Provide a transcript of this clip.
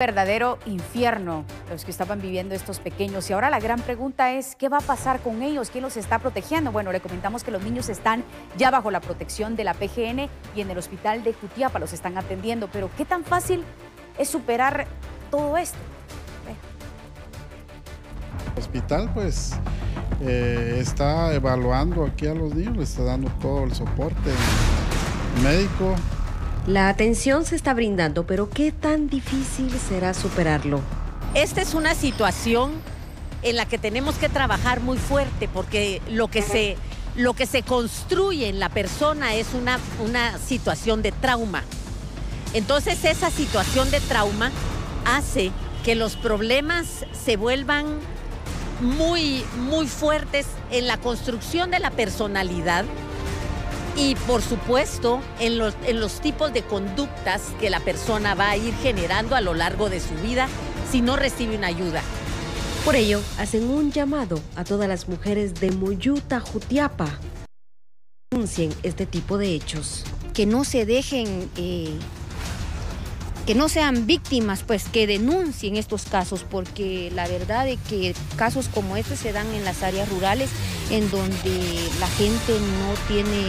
verdadero infierno los que estaban viviendo estos pequeños. Y ahora la gran pregunta es, ¿qué va a pasar con ellos? ¿Quién los está protegiendo? Bueno, le comentamos que los niños están ya bajo la protección de la PGN y en el hospital de Jutiapa los están atendiendo. Pero ¿qué tan fácil es superar todo esto? El hospital pues eh, está evaluando aquí a los niños, le está dando todo el soporte médico, la atención se está brindando, pero ¿qué tan difícil será superarlo? Esta es una situación en la que tenemos que trabajar muy fuerte porque lo que se, lo que se construye en la persona es una, una situación de trauma. Entonces esa situación de trauma hace que los problemas se vuelvan muy, muy fuertes en la construcción de la personalidad y por supuesto en los, en los tipos de conductas que la persona va a ir generando a lo largo de su vida si no recibe una ayuda. Por ello, hacen un llamado a todas las mujeres de Muyuta, Jutiapa, que denuncien este tipo de hechos. Que no se dejen, eh, que no sean víctimas, pues que denuncien estos casos, porque la verdad es que casos como este se dan en las áreas rurales, en donde la gente no tiene